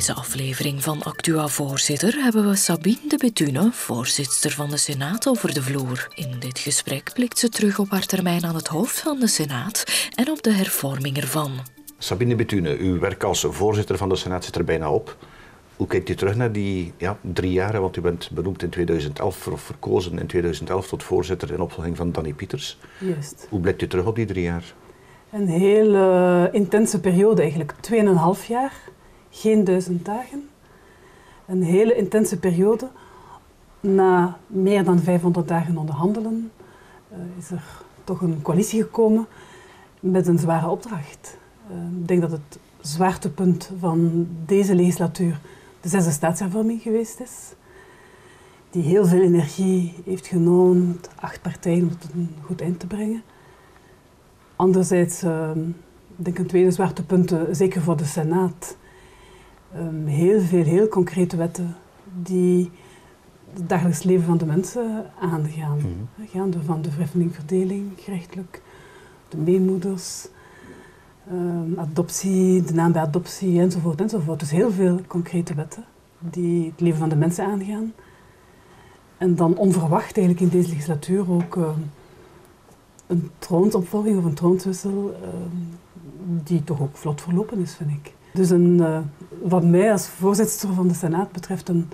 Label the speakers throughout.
Speaker 1: deze aflevering van Actua-voorzitter hebben we Sabine de Betune, voorzitter van de Senaat, over de vloer. In dit gesprek blikt ze terug op haar termijn aan het hoofd van de Senaat en op de hervorming ervan.
Speaker 2: Sabine de Betune, uw werk als voorzitter van de Senaat zit er bijna op. Hoe kijkt u terug naar die ja, drie jaren? Want u bent benoemd in 2011, of verkozen in 2011 tot voorzitter in opvolging van Danny Pieters.
Speaker 3: Juist.
Speaker 2: Hoe blijkt u terug op die drie jaar?
Speaker 3: Een hele intense periode eigenlijk. Tweeënhalf jaar, geen duizend dagen. Een hele intense periode. Na meer dan 500 dagen onderhandelen uh, is er toch een coalitie gekomen met een zware opdracht. Uh, ik denk dat het zwaartepunt van deze legislatuur de zesde staatshervorming geweest is. Die heel veel energie heeft genomen, acht partijen, om het een goed eind te brengen. Anderzijds, uh, denk een tweede zwaartepunt, zeker voor de Senaat, um, heel veel heel concrete wetten die het dagelijks leven van de mensen aangaan. Mm -hmm. Gaande van de verheffing-verdeling, gerechtelijk, de meemoeders, um, adoptie, de naam bij adoptie enzovoort enzovoort. Dus heel veel concrete wetten die het leven van de mensen aangaan. En dan onverwacht eigenlijk in deze legislatuur ook uh, een troonsopvolging of een troonswissel uh, die toch ook vlot verlopen is, vind ik. Dus een, uh, wat mij als voorzitter van de Senaat betreft een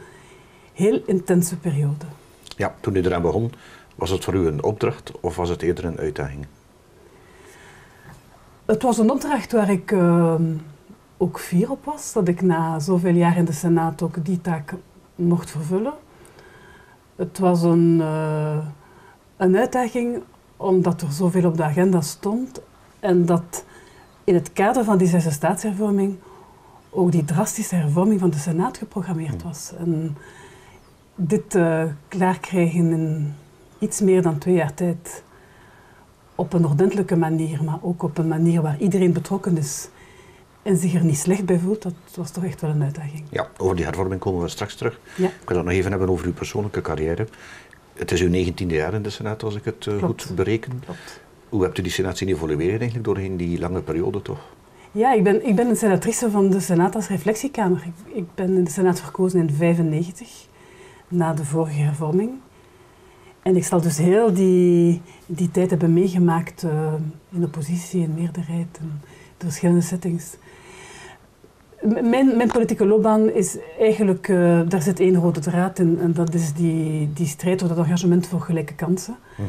Speaker 3: heel intense periode.
Speaker 2: Ja, toen u eraan begon, was het voor u een opdracht of was het eerder een uitdaging?
Speaker 3: Het was een opdracht waar ik ook fier op was, dat ik na zoveel jaar in de Senaat ook die taak mocht vervullen. Het was een, uh, een uitdaging omdat er zoveel op de agenda stond en dat in het kader van die zesde staatshervorming ook die drastische hervorming van de Senaat geprogrammeerd was. En dit uh, klaarkrijgen in iets meer dan twee jaar tijd op een ordentelijke manier, maar ook op een manier waar iedereen betrokken is en zich er niet slecht bij voelt, dat was toch echt wel een uitdaging.
Speaker 2: Ja, over die hervorming komen we straks terug.
Speaker 3: Ja.
Speaker 2: Ik wil het nog even hebben over uw persoonlijke carrière. Het is uw negentiende jaar in de Senaat, als ik het uh, goed bereken.
Speaker 3: Klopt.
Speaker 2: Hoe hebt u die Senaat zien evolueren eigenlijk doorheen die lange periode toch?
Speaker 3: Ja, ik ben, ik ben een senatrice van de Senaat als reflectiekamer. Ik, ik ben in de Senaat verkozen in 1995, na de vorige hervorming. En ik zal dus heel die, die tijd hebben meegemaakt uh, in oppositie, in meerderheid, en de verschillende settings. Mijn, mijn, politieke loopbaan is eigenlijk, uh, daar zit één rode draad in en dat is die, die strijd of dat engagement voor gelijke kansen.
Speaker 2: -hmm.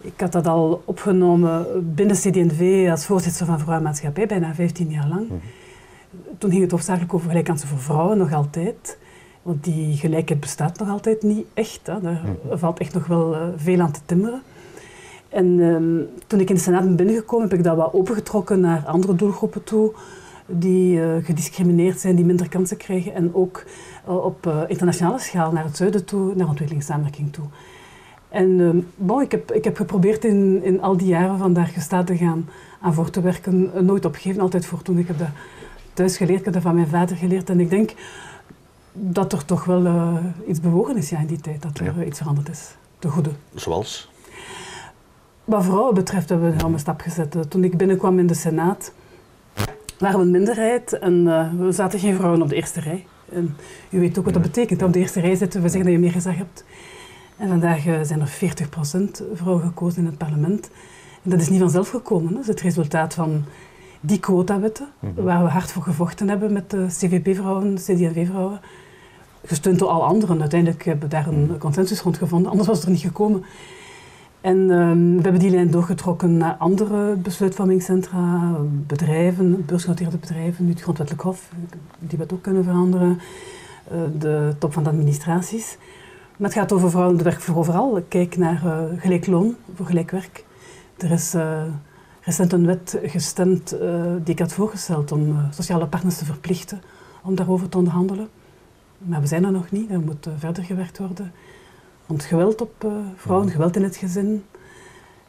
Speaker 3: Ik had dat al opgenomen binnen CD&V als voorzitter van Vrouwenmaatschappij, bijna 15 jaar lang.
Speaker 2: -hmm.
Speaker 3: Toen ging het hoofdzakelijk over gelijke kansen voor vrouwen, nog altijd. Want die gelijkheid bestaat nog altijd niet echt. Hè. Daar -hmm. valt echt nog wel uh, veel aan te timmeren. En um, toen ik in de Senaat ben binnengekomen, heb ik dat wat opengetrokken naar andere doelgroepen toe die uh, gediscrimineerd zijn, die minder kansen krijgen. En ook uh, op internationale schaal naar het zuiden toe, naar ontwikkelingssamenwerking toe. En bon, ik, heb, ik heb geprobeerd in, in al die jaren van daar gestaan te gaan aan voor te werken. nooit opgegeven, altijd voor toen. Ik heb dat thuis geleerd, ik heb dat van mijn vader geleerd. En ik denk dat er toch wel iets bewogen is ja, in die tijd, dat er
Speaker 2: Ja.
Speaker 3: iets veranderd is. De goede.
Speaker 2: Zoals?
Speaker 3: Wat vrouwen betreft hebben we een enorme stap gezet. Toen ik binnenkwam in de Senaat, waren we een minderheid en uh, we zaten geen vrouwen op de eerste rij. En u weet ook wat dat betekent. Op de eerste rij zitten, we zeggen dat je meer gezag hebt. En vandaag uh, zijn er 40% vrouwen gekozen in het parlement. En dat is niet vanzelf gekomen. Dat is het resultaat van die quotawetten, mm -hmm. waar we hard voor gevochten hebben met de CVP-vrouwen, CD&V-vrouwen. Gesteund door al anderen. Uiteindelijk hebben we daar een consensus rond gevonden, anders was het er niet gekomen. En um, we hebben die lijn doorgetrokken naar andere besluitvormingscentra, bedrijven, beursgenoteerde bedrijven, nu het Grondwettelijk Hof, die wet ook kunnen veranderen, uh, de top van de administraties. Maar het gaat over vrouwen op de werkvloer overal. Kijk naar uh, gelijk loon voor gelijk werk. Er is uh, recent een wet gestemd die ik had voorgesteld om sociale partners te verplichten om daarover te onderhandelen. Maar we zijn er nog niet, er moet verder gewerkt worden. Want geweld op vrouwen, ja. geweld in het gezin,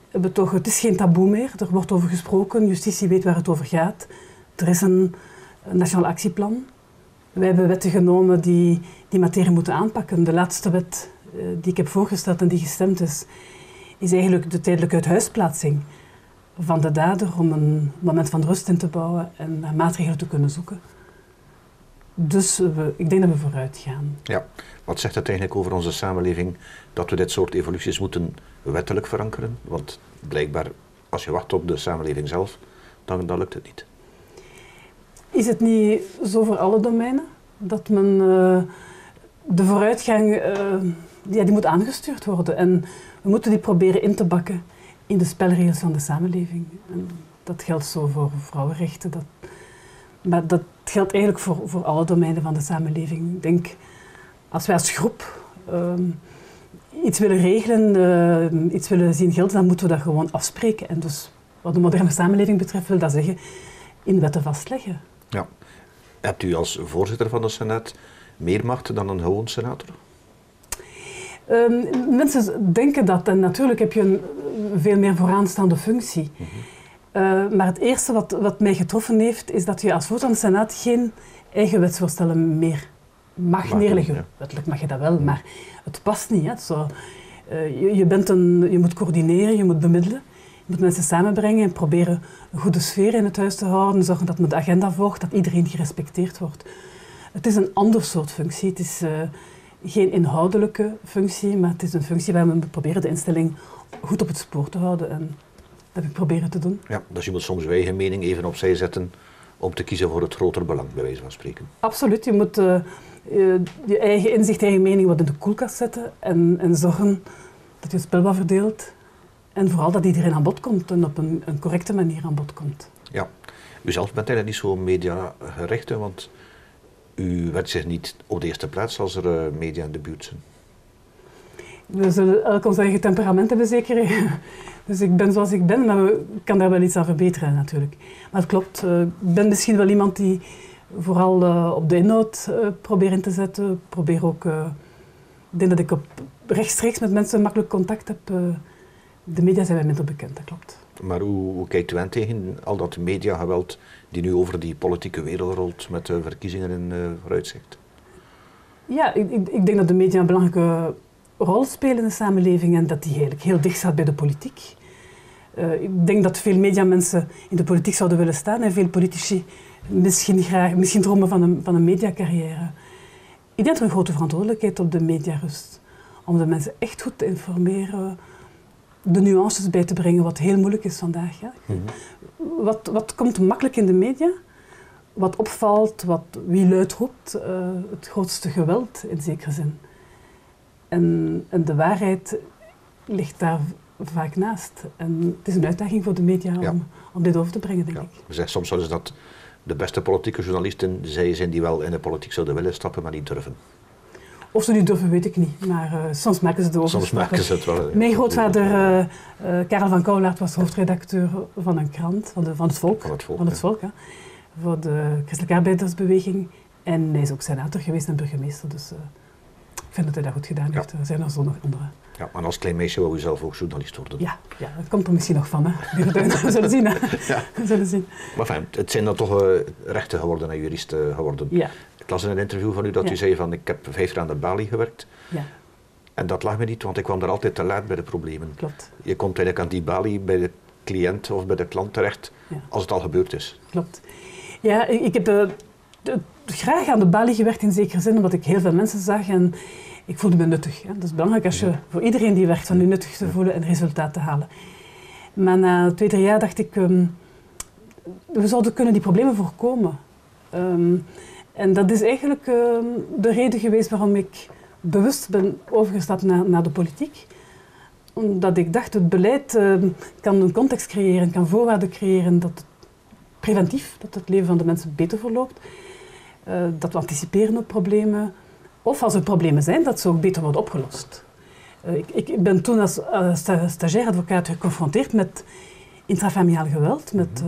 Speaker 3: hebben toch, het is geen taboe meer. Er wordt over gesproken, justitie weet waar het over gaat. Er is een, een nationaal actieplan. Wij hebben wetten genomen die die materie moeten aanpakken. De laatste wet uh, die ik heb voorgesteld en die gestemd is, is eigenlijk de tijdelijke uithuisplaatsing van de dader om een moment van rust in te bouwen en maatregelen te kunnen zoeken. Dus we, ik denk dat we vooruit gaan.
Speaker 2: Ja, wat zegt het eigenlijk over onze samenleving dat we dit soort evoluties moeten wettelijk verankeren? Want blijkbaar, als je wacht op de samenleving zelf, dan lukt het niet.
Speaker 3: Is het niet zo voor alle domeinen dat men uh, de vooruitgang uh, ja, die moet aangestuurd worden? En we moeten die proberen in te bakken in de spelregels van de samenleving. En dat geldt zo voor vrouwenrechten, dat, maar dat geldt eigenlijk voor, voor alle domeinen van de samenleving. Ik denk, als wij als groep uh, iets willen regelen, uh, iets willen zien gelden, dan moeten we dat gewoon afspreken. En dus wat de moderne samenleving betreft wil dat zeggen in wetten vastleggen.
Speaker 2: Hebt u als voorzitter van de Senaat meer macht dan een gewoon senator?
Speaker 3: Um, mensen denken dat en natuurlijk heb je een veel meer vooraanstaande functie. Mm uh, maar het eerste wat, wat mij getroffen heeft, is dat je als voorzitter van de Senaat geen eigen wetsvoorstellen meer mag, neerleggen. Wettelijk mag je dat wel, maar het past niet. Hè. Zo, uh, je, je, bent een, je moet coördineren, je moet bemiddelen. Je moet mensen samenbrengen en proberen een goede sfeer in het huis te houden. Zorgen dat men de agenda volgt, dat iedereen gerespecteerd wordt. Het is een ander soort functie. Het is uh, geen inhoudelijke functie, maar het is een functie waar we proberen de instelling goed op het spoor te houden. En dat heb ik proberen te doen.
Speaker 2: Ja, dus je moet soms je eigen mening even opzij zetten om te kiezen voor het grotere belang, bij wijze van spreken.
Speaker 3: Absoluut. Je moet uh, je eigen inzicht, je eigen mening wat in de koelkast zetten en, en zorgen dat je het spel wat verdeelt. En vooral dat iedereen aan bod komt en op een, een correcte manier aan bod komt.
Speaker 2: Ja. U zelf bent eigenlijk niet zo mediagericht, want u werd zich niet op de eerste plaats als er uh, media in de buurt zijn.
Speaker 3: We zullen elk ons eigen temperament hebben, zeker. Dus ik ben zoals ik ben, maar ik kan daar wel iets aan verbeteren natuurlijk. Maar het klopt, uh, ik ben misschien wel iemand die vooral uh, op de inhoud probeert in te zetten. Probeer ook, ik denk dat ik op, rechtstreeks met mensen makkelijk contact heb. De media zijn minder bekend, dat klopt.
Speaker 2: Maar hoe, hoe kijkt u aan tegen al dat mediageweld die nu over die politieke wereld rolt met de verkiezingen in vooruitzicht?
Speaker 3: Ja, ik, ik, ik denk dat de media een belangrijke rol spelen in de samenleving en dat die eigenlijk heel dicht staat bij de politiek. Uh, ik denk dat veel mediamensen in de politiek zouden willen staan en veel politici misschien, graag, misschien dromen van een, van een mediacarrière. Ik denk dat er een grote verantwoordelijkheid op de media rust. Om de mensen echt goed te informeren, de nuances bij te brengen, wat heel moeilijk is vandaag. Ja. Mhm. wat, wat komt makkelijk in de media? Wat opvalt, wat, wie luid roept, uh, het grootste geweld in zekere zin. En, en de waarheid ligt daar vaak naast. En het is een uitdaging voor de media om, om dit over te brengen, denk ja. ik.
Speaker 2: We zeggen soms wel eens dat de beste politieke journalisten zij zijn die wel in de politiek zouden willen stappen, maar niet durven.
Speaker 3: Of ze nu durven, weet ik niet. Maar uh, soms maken ze het over.
Speaker 2: Soms maken ze het wel.
Speaker 3: Mijn grootvader, uh, uh, Karel van Kouwlaert, was hoofdredacteur van een krant, van, de, van het Volk.
Speaker 2: Van het Volk,
Speaker 3: van het volk hè. Voor de Christelijke Arbeidersbeweging. En hij is ook senator geweest en burgemeester. Dus ik vind dat hij dat goed gedaan heeft. Er zijn er zo nog andere.
Speaker 2: Ja, maar als klein meisje wou u zelf ook journalist worden.
Speaker 3: Ja, ja dat komt er misschien nog van. Hè. We zullen zien. Hè. Ja. We zullen zien.
Speaker 2: Maar fijn, het zijn dan toch rechten geworden en juristen geworden.
Speaker 3: Ja.
Speaker 2: Las in een interview van u dat u zei van ik heb vijf jaar aan de balie gewerkt.
Speaker 3: Ja.
Speaker 2: En dat lag me niet, want ik kwam er altijd te laat bij de problemen.
Speaker 3: Klopt.
Speaker 2: Je komt eigenlijk aan die balie bij de cliënt of bij de klant terecht als het al gebeurd is.
Speaker 3: Klopt. Ja, ik heb... Uh, graag aan de balie gewerkt in zekere zin, omdat ik heel veel mensen zag en ik voelde me nuttig. Hè. Dat is belangrijk als je, voor iedereen die werkt, van je nuttig te voelen en resultaat te halen. Maar na twee, drie jaar dacht ik, um, we zouden kunnen die problemen voorkomen. Um, en dat is eigenlijk um, de reden geweest waarom ik bewust ben overgestapt naar, naar de politiek. Omdat ik dacht, het beleid kan een context creëren, kan voorwaarden creëren dat het preventief, dat het leven van de mensen beter verloopt. Uh, dat we anticiperen op problemen. Of als er problemen zijn, dat ze ook beter worden opgelost. Uh, ik, ik, ben toen als uh, stagiair advocaat geconfronteerd met intrafamiliaal geweld, met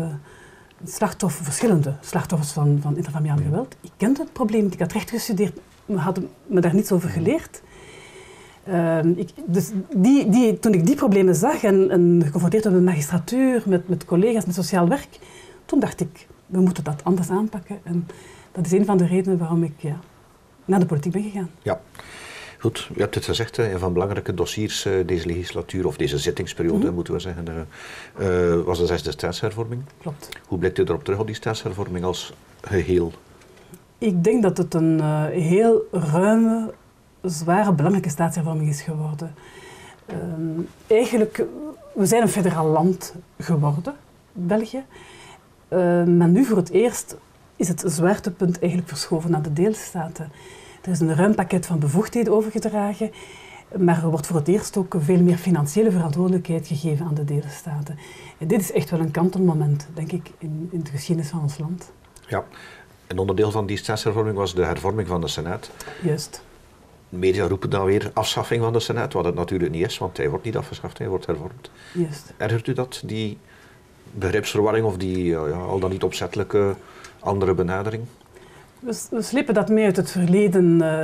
Speaker 3: slachtoffers, verschillende slachtoffers van, van intrafamiliaal geweld. Ik kende het probleem, ik had recht gestudeerd, maar had me daar niets over geleerd. Ik, dus die, die, toen ik die problemen zag en, en geconfronteerd werd met magistratuur, met, met collega's, met sociaal werk, toen dacht ik, we moeten dat anders aanpakken. En dat is een van de redenen waarom ik ja, naar de politiek ben gegaan.
Speaker 2: Ja. Goed, u hebt het gezegd, een van de belangrijke dossiers uh, deze legislatuur, of deze zittingsperiode mm moeten we zeggen, uh, was de zesde staatshervorming.
Speaker 3: Klopt.
Speaker 2: Hoe blijkt u erop terug op die staatshervorming als geheel?
Speaker 3: Ik denk dat het een uh, heel ruime, zware, belangrijke staatshervorming is geworden. Uh, eigenlijk, we zijn een federaal land geworden, België. Uh, maar nu voor het eerst is het zwaartepunt eigenlijk verschoven naar de deelstaten. Er is een ruim pakket van bevoegdheden overgedragen, maar er wordt voor het eerst ook veel meer financiële verantwoordelijkheid gegeven aan de deelstaten. En dit is echt wel een kantelmoment, denk ik, in, in de geschiedenis van ons land.
Speaker 2: Ja, een onderdeel van die staatshervorming was de hervorming van de Senaat.
Speaker 3: Juist.
Speaker 2: Media roepen dan weer afschaffing van de Senaat, wat het natuurlijk niet is, want hij wordt niet afgeschaft, hij wordt hervormd.
Speaker 3: Juist.
Speaker 2: Ergert u dat, die begripsverwarring of die ja, al dan niet opzettelijke andere benadering?
Speaker 3: We, we slippen dat mee uit het verleden. Uh,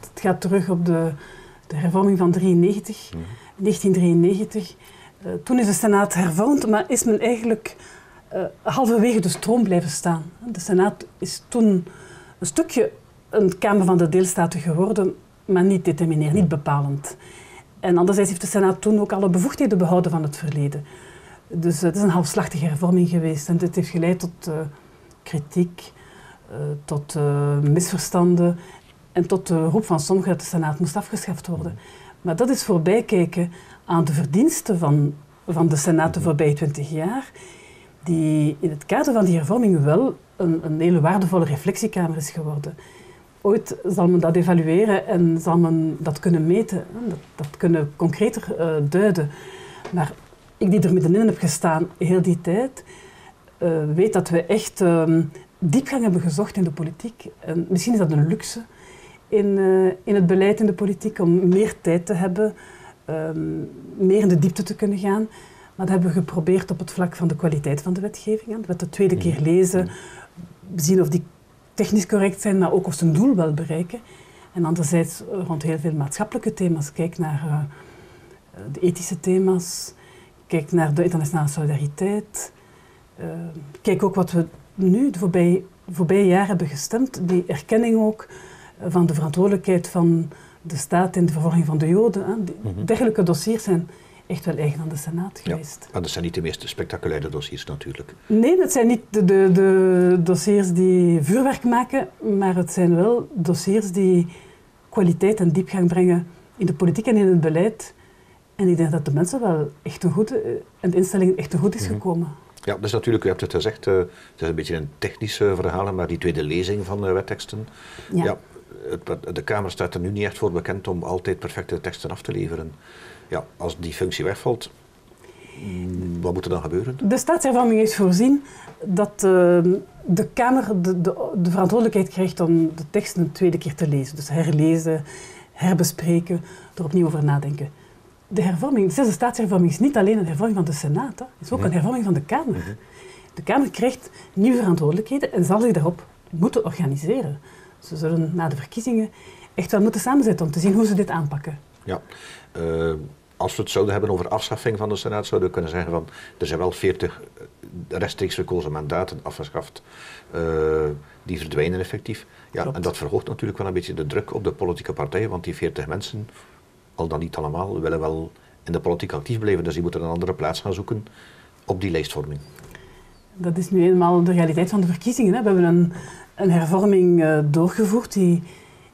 Speaker 3: het gaat terug op de, de hervorming van 93, 1993. Uh, toen is de Senaat hervormd, maar is men eigenlijk uh, halverwege de stroom blijven staan. De Senaat is toen een stukje een Kamer van de deelstaten geworden, maar niet determineerd, niet bepalend. En anderzijds heeft de Senaat toen ook alle bevoegdheden behouden van het verleden. Dus het is een halfslachtige hervorming geweest en dit heeft geleid tot uh, kritiek, tot uh, misverstanden en tot de roep van sommigen dat de Senaat moest afgeschaft worden. Maar dat is voorbijkijken aan de verdiensten van, van de Senaat de voorbije twintig jaar, die in het kader van die hervorming wel een, een hele waardevolle reflectiekamer is geworden. Ooit zal men dat evalueren en zal men dat kunnen meten, dat, dat kunnen concreter duiden. Maar ik die er middenin heb gestaan heel die tijd, uh, weet dat we echt uh, diepgang hebben gezocht in de politiek. En misschien is dat een luxe in, uh, in het beleid in de politiek, om meer tijd te hebben, ehm, meer in de diepte te kunnen gaan. Maar dat hebben we geprobeerd op het vlak van de kwaliteit van de wetgeving. We de tweede keer lezen, zien of die technisch correct zijn, maar ook of ze een doel wel bereiken. En anderzijds rond heel veel maatschappelijke thema's. Kijk naar de ethische thema's, Kijk naar de internationale solidariteit. Uh, kijk ook wat we nu de voorbije, voorbije jaar hebben gestemd. Die erkenning ook van de verantwoordelijkheid van de staat in de vervolging van de Joden. Hè. Die, -hmm. Dergelijke dossiers zijn echt wel eigen aan de Senaat geweest.
Speaker 2: Ja, maar dat zijn niet de meest spectaculaire dossiers natuurlijk.
Speaker 3: Nee, dat zijn niet de, de, de dossiers die vuurwerk maken, maar het zijn wel dossiers die kwaliteit en diepgang brengen in de politiek en in het beleid en ik denk dat de mensen wel echt een goede, eh, en de instelling echt een goed is mhm. gekomen.
Speaker 2: Ja, is natuurlijk, u hebt het gezegd, uh, het is een beetje een technisch uh, verhaal, maar die tweede lezing van uh, wetteksten. Ja. ja het, de Kamer staat er nu niet echt voor bekend om altijd perfecte teksten af te leveren. Ja, als die functie wegvalt, mm, wat moet er dan gebeuren?
Speaker 3: De staatshervorming heeft voorzien dat de Kamer de, de, de, verantwoordelijkheid krijgt om de teksten een tweede keer te lezen. Dus herlezen, herbespreken, er opnieuw over nadenken de hervorming, de zesde staatshervorming is niet alleen een hervorming van de Senaat, het is ook een hervorming van de Kamer. Mhm. De Kamer krijgt nieuwe verantwoordelijkheden en zal zich daarop moeten organiseren. Ze zullen na de verkiezingen echt wel moeten samenzetten om te zien hoe ze dit aanpakken.
Speaker 2: Ja, uh, als we het zouden hebben over afschaffing van de Senaat, zouden we kunnen zeggen van er zijn wel 40 eh, rechtstreeks gekozen mandaten afgeschaft. Uh, die verdwijnen effectief. Ja, en dat verhoogt natuurlijk wel een beetje de druk op de politieke partijen, want die 40 mensen al dan niet allemaal, willen wel in de politiek actief blijven. Dus die moeten een andere plaats gaan zoeken op die lijstvorming.
Speaker 3: Dat is nu eenmaal de realiteit van de verkiezingen. Hè. We hebben een, een hervorming uh, doorgevoerd die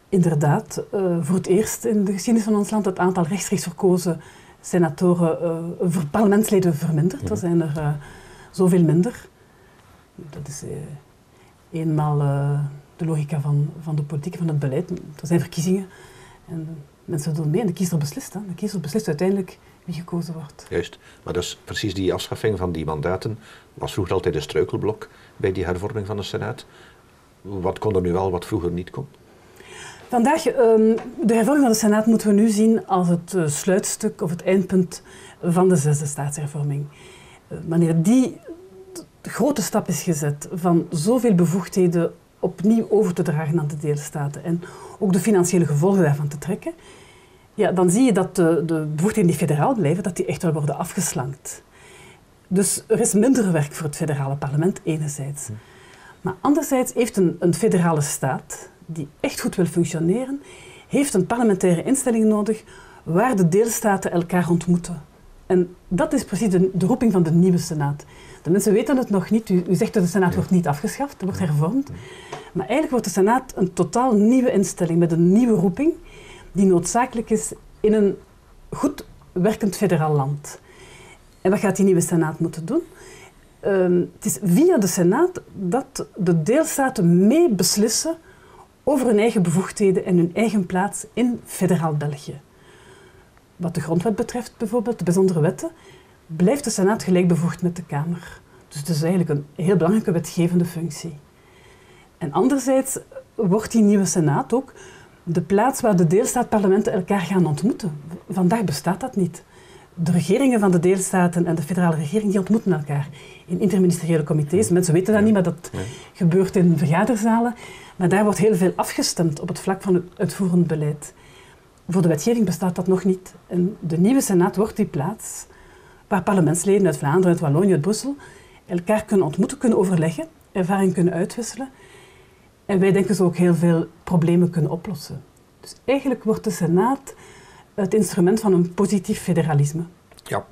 Speaker 3: inderdaad uh, voor het eerst in de geschiedenis van ons land het aantal rechtstreeks verkozen senatoren, uh, parlementsleden vermindert. Er zijn er zoveel minder. Dat is eenmaal de logica van, van de politiek, van het beleid. Er zijn verkiezingen. En mensen doen mee en de kiezer beslist. Hè. De kiezer beslist uiteindelijk wie gekozen wordt.
Speaker 2: Juist, maar dus precies die afschaffing van die mandaten was vroeger altijd een struikelblok bij die hervorming van de Senaat. Wat kon er nu wel, wat vroeger niet kon?
Speaker 3: Vandaag, um, de hervorming van de Senaat moeten we nu zien als het uh, sluitstuk of het eindpunt van de zesde staatshervorming. Uh, wanneer die grote stap is gezet van zoveel bevoegdheden opnieuw over te dragen aan de deelstaten en ook de financiële gevolgen daarvan te trekken, ja, dan zie je dat de, de bevoegdheden die federaal blijven, dat die echt wel worden afgeslankt. Dus er is minder werk voor het federale parlement, enerzijds. Maar anderzijds heeft een, een federale staat, die echt goed wil functioneren, heeft een parlementaire instelling nodig waar de deelstaten elkaar ontmoeten. En dat is precies de, de roeping van de nieuwe Senaat. De mensen weten het nog niet. U, u zegt dat de Senaat wordt niet afgeschaft, wordt hervormd. Maar eigenlijk wordt de Senaat een totaal nieuwe instelling met een nieuwe roeping die noodzakelijk is in een goed werkend federaal land. En wat gaat die nieuwe Senaat moeten doen? Ehm, het is via de Senaat dat de deelstaten mee beslissen over hun eigen bevoegdheden en hun eigen plaats in federaal België. Wat de grondwet betreft bijvoorbeeld, de bijzondere wetten, blijft de Senaat gelijk bevoegd met de Kamer. Dus het is eigenlijk een heel belangrijke wetgevende functie. En anderzijds wordt die nieuwe Senaat ook de plaats waar de deelstaatparlementen elkaar gaan ontmoeten. Vandaag bestaat dat niet. De regeringen van de deelstaten en de federale regering die ontmoeten elkaar in interministeriële comité's. Mensen weten dat niet, maar dat gebeurt in vergaderzalen. Maar daar wordt heel veel afgestemd op het vlak van het uitvoerend beleid. Voor de wetgeving bestaat dat nog niet. En de nieuwe Senaat wordt die plaats waar parlementsleden uit Vlaanderen, uit Wallonië, uit Brussel elkaar kunnen ontmoeten, kunnen overleggen, ervaring kunnen uitwisselen. En wij denken ze ook heel veel problemen kunnen oplossen. Dus eigenlijk wordt de Senaat het instrument van een positief federalisme.
Speaker 2: Ja,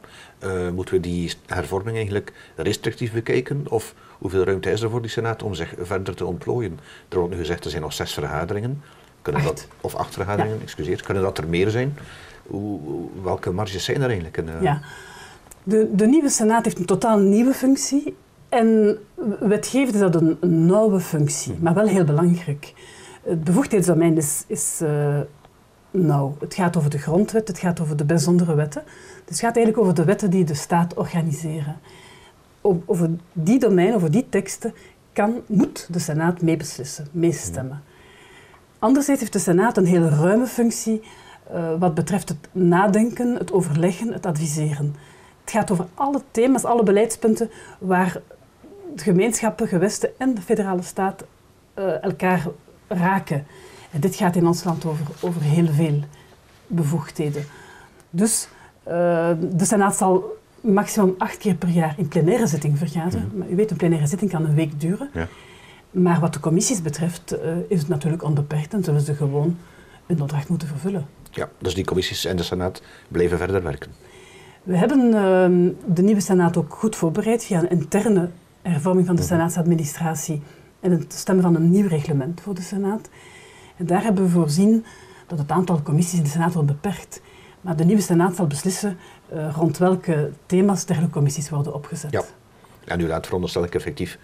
Speaker 2: uh, moeten we die hervorming eigenlijk restrictief bekijken? Of hoeveel ruimte is er voor die Senaat om zich verder te ontplooien? Er wordt nu gezegd, er zijn nog zes vergaderingen. Kunnen
Speaker 3: acht.
Speaker 2: Dat, of acht vergaderingen, ja. excuseer. Kunnen dat er meer zijn? Hoe, welke marges zijn er eigenlijk? In,
Speaker 3: uh... Ja. De, de nieuwe Senaat heeft een totaal nieuwe functie. En wetgevend is dat een, nauwe functie, maar wel heel belangrijk. Het bevoegdheidsdomein is, is uh, nauw. Het gaat over de grondwet, het gaat over de bijzondere wetten. Dus het gaat eigenlijk over de wetten die de staat organiseren. Over die domein, over die teksten, kan, moet de Senaat meebeslissen, meestemmen. Anderzijds heeft de Senaat een hele ruime functie uh, wat betreft het nadenken, het overleggen, het adviseren. Het gaat over alle thema's, alle beleidspunten waar de gemeenschappen, gewesten en de federale staat uh, elkaar raken. En dit gaat in ons land over, over heel veel bevoegdheden. Dus uh, de Senaat zal maximum acht keer per jaar in plenaire zitting vergaderen. Mm -hmm. Maar u weet, een plenaire zitting kan een week duren. Ja. Maar wat de commissies betreft uh, is het natuurlijk onbeperkt en zullen ze gewoon hun opdracht moeten vervullen.
Speaker 2: Ja, dus die commissies en de Senaat blijven verder werken.
Speaker 3: We hebben uh, de nieuwe Senaat ook goed voorbereid via een interne hervorming van de mhm. Senaatsadministratie en het stemmen van een nieuw reglement voor de Senaat. En daar hebben we voorzien dat het aantal commissies in de Senaat wordt beperkt. Maar de nieuwe Senaat zal beslissen uh, rond welke thema's dergelijke commissies worden opgezet.
Speaker 2: Ja, en u laat veronderstel ik effectief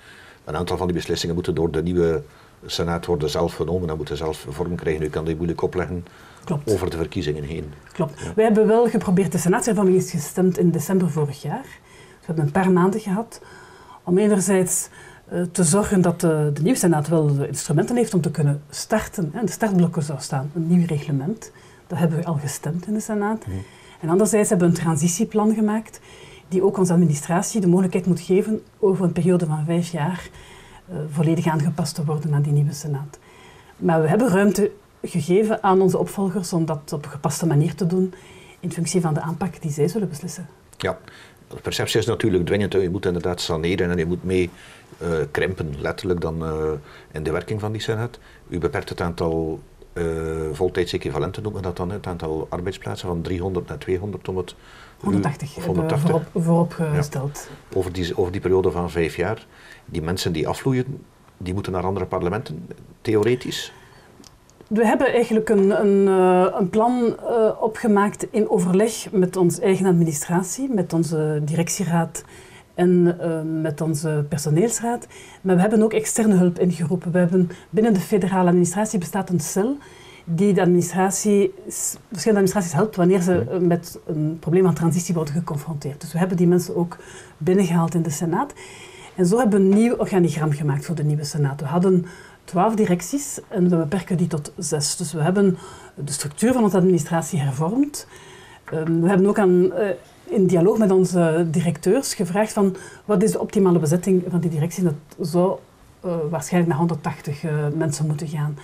Speaker 2: een aantal van die beslissingen moeten door de nieuwe Senaat worden zelf genomen en moeten zelf vorm krijgen. U kan die moeilijk opleggen
Speaker 3: Klopt.
Speaker 2: over de verkiezingen heen.
Speaker 3: Klopt. Ja. Wij hebben wel geprobeerd, de Senaatshervorming is gestemd in december vorig jaar. we hebben een paar maanden gehad om enerzijds uh, te zorgen dat de, de nieuwe Senaat wel de instrumenten heeft om te kunnen starten. Hè. De startblokken zou staan, een nieuw reglement. Dat hebben we al gestemd in de Senaat. Mm. En anderzijds hebben we een transitieplan gemaakt die ook onze administratie de mogelijkheid moet geven over een periode van vijf jaar uh, volledig aangepast te worden aan die nieuwe Senaat. Maar we hebben ruimte gegeven aan onze opvolgers om dat op een gepaste manier te doen in functie van de aanpak die zij zullen beslissen.
Speaker 2: Ja, perceptie is natuurlijk dwingend. Je moet inderdaad saneren en je moet mee uh, krimpen, letterlijk dan uh, in de werking van die Senaat. U beperkt het aantal uh, voltijdse equivalenten, noemen we dat dan, het aantal arbeidsplaatsen van 300 naar 200 om het
Speaker 3: 180, 180. Voorop, vooropgesteld.
Speaker 2: Ja. Over, die, over die periode van vijf jaar. Die mensen die afvloeien, die moeten naar andere parlementen, theoretisch?
Speaker 3: We hebben eigenlijk een, een, een plan uh, opgemaakt in overleg met onze eigen administratie, met onze directieraad en uh, met onze personeelsraad. Maar we hebben ook externe hulp ingeroepen. We hebben, binnen de federale administratie bestaat een cel die de administratie, verschillende administraties helpt wanneer ze uh, met een probleem van transitie worden geconfronteerd. Dus we hebben die mensen ook binnengehaald in de Senaat. En zo hebben we een nieuw organigram gemaakt voor de nieuwe Senaat. We hadden twaalf directies en we beperken die tot zes. Dus we hebben de structuur van onze administratie hervormd. Um, we hebben ook aan, uh, in dialoog met onze directeurs gevraagd van wat is de optimale bezetting van die directie. Dat zou uh, waarschijnlijk naar 180 uh, mensen moeten gaan.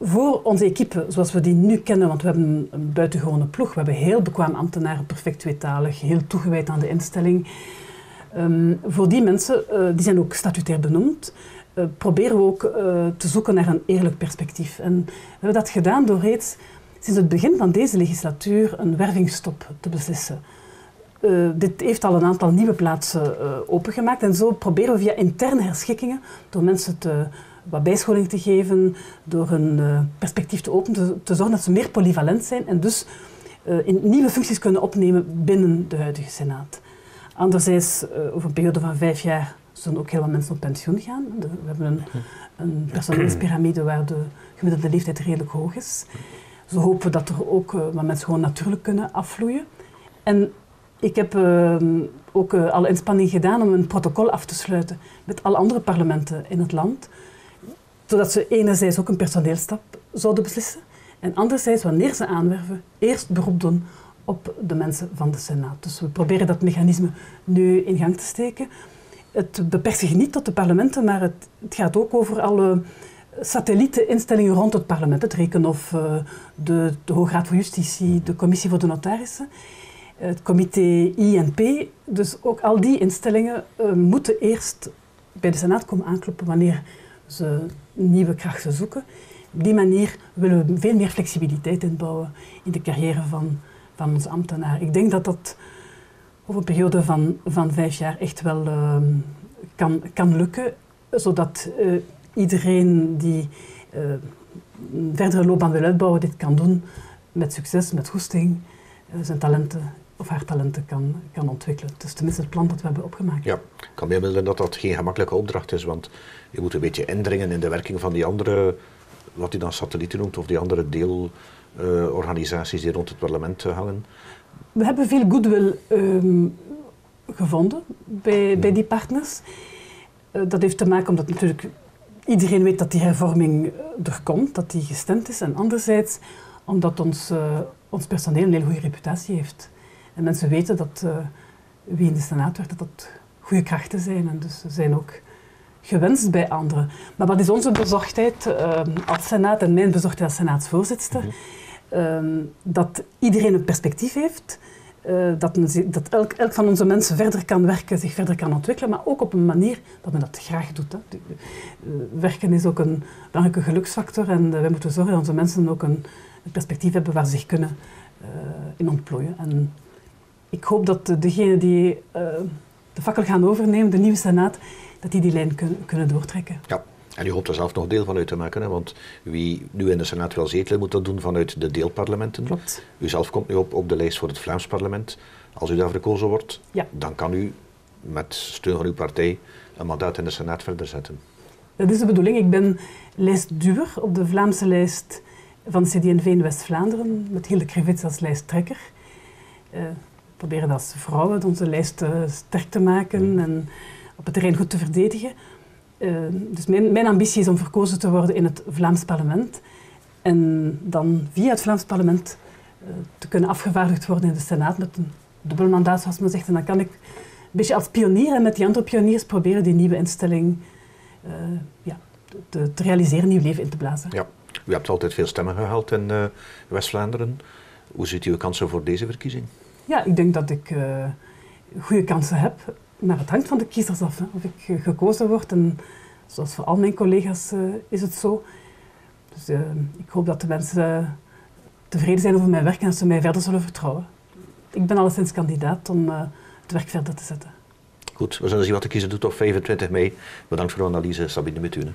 Speaker 3: Voor onze equipe, zoals we die nu kennen, want we hebben een buitengewone ploeg, we hebben heel bekwaam ambtenaren, perfect tweetalig, heel toegewijd aan de instelling. Um, voor die mensen, uh, die zijn ook statutair benoemd, uh, proberen we ook uh, te zoeken naar een eerlijk perspectief. En we hebben dat gedaan door reeds sinds het begin van deze legislatuur een wervingsstop te beslissen. Uh, dit heeft al een aantal nieuwe plaatsen opengemaakt en zo proberen we via interne herschikkingen door mensen te wat bijscholing te geven, door hun perspectief te openen, te, te, zorgen dat ze meer polyvalent zijn en dus in nieuwe functies kunnen opnemen binnen de huidige Senaat. Anderzijds, over een periode van vijf jaar zullen ook heel wat mensen op pensioen gaan. we hebben een, een personeelspyramide waar de gemiddelde leeftijd redelijk hoog is. Zo hopen we dat er ook wat mensen gewoon natuurlijk kunnen afvloeien. En ik heb uh, ook uh, alle inspanning gedaan om een protocol af te sluiten met alle andere parlementen in het land. Zodat ze enerzijds ook een personeelstap zouden beslissen. En anderzijds, wanneer ze aanwerven, eerst beroep doen op de mensen van de Senaat. Dus we proberen dat mechanisme nu in gang te steken. Het beperkt zich niet tot de parlementen, maar het, het gaat ook over alle satellieteninstellingen rond het parlement. Het Rekenhof, uh, de, de Hoge Raad voor Justitie, de Commissie voor de Notarissen het comité INP. Dus ook al die instellingen uh, moeten eerst bij de Senaat komen aankloppen wanneer ze nieuwe krachten zoeken. Op die manier willen we veel meer flexibiliteit inbouwen in de carrière van, van onze ambtenaar. Ik denk dat dat over een periode van, van vijf jaar echt wel uh, kan, kan lukken, zodat uh, iedereen die verdere loopbaan wil uitbouwen, dit kan doen met succes, met goesting, zijn talenten of haar talenten kan, kan ontwikkelen. Is tenminste het plan dat we hebben opgemaakt.
Speaker 2: Ja, ik kan me inbeelden dat dat geen gemakkelijke opdracht is, want je moet een beetje indringen in de werking van die andere, wat u dan satellieten noemt, of die andere deelorganisaties die rond het parlement hangen.
Speaker 3: We hebben veel goodwill uh, gevonden bij, bij die partners. Uh, dat heeft te maken omdat natuurlijk iedereen weet dat die hervorming uh, er komt, dat die gestemd is. En anderzijds omdat ons, uh, ons personeel een hele goede reputatie heeft. En mensen weten dat uh, wie in de Senaat werkt, dat dat goede krachten zijn. En dus ze zijn ook gewenst bij anderen. Maar wat is onze bezorgdheid uh, als Senaat en mijn bezorgdheid als Senaatsvoorzitter? Mm -hmm. Dat iedereen een perspectief heeft. Uh, dat, dat elk, elk, van onze mensen verder kan werken, zich verder kan ontwikkelen, maar ook op een manier dat men dat graag doet. Hè. De, werken is ook een belangrijke geluksfactor en wij moeten zorgen dat onze mensen ook een, perspectief hebben waar ze zich kunnen in ontplooien. En ik hoop dat degenen die uh, de fakkel gaan overnemen, de nieuwe Senaat, dat die die lijn kun, kunnen doortrekken.
Speaker 2: Ja. En u hoopt er zelf nog deel van uit te maken, hè? want wie nu in de Senaat wil zetelen, moet dat doen vanuit de deelparlementen.
Speaker 3: Klopt.
Speaker 2: U zelf komt nu op, op de lijst voor het Vlaams parlement. Als u daar verkozen wordt,
Speaker 3: ja.
Speaker 2: dan kan u met steun van uw partij een mandaat in de Senaat verder zetten.
Speaker 3: Dat is de bedoeling. Ik ben lijstduwer op de Vlaamse lijst van CD&V in West-Vlaanderen, met Hilde Krevits als lijsttrekker. Uh, proberen als vrouwen onze lijst uh, sterk te maken mm. en op het terrein goed te verdedigen. Uh, dus mijn, mijn, ambitie is om verkozen te worden in het Vlaams parlement en dan via het Vlaams parlement uh, te kunnen afgevaardigd worden in de Senaat met een dubbel mandaat, zoals men zegt. En dan kan ik een beetje als pionier en met die andere pioniers proberen die nieuwe instelling ja, te, te, realiseren, nieuw leven in te blazen.
Speaker 2: Ja. U hebt altijd veel stemmen gehaald in West-Vlaanderen. Hoe ziet uw kansen voor deze verkiezing?
Speaker 3: Ja, ik denk dat ik goede kansen heb. Maar het hangt van de kiezers af. Of ik gekozen word. En zoals voor al mijn collega's uh, is het zo. Dus uh, ik hoop dat de mensen tevreden zijn over mijn werk en dat ze mij verder zullen vertrouwen. Ik ben alleszins kandidaat om het werk verder te zetten.
Speaker 2: Goed, we zullen zien wat de kiezer doet op 25 mei. Bedankt voor de analyse, Sabine Metune.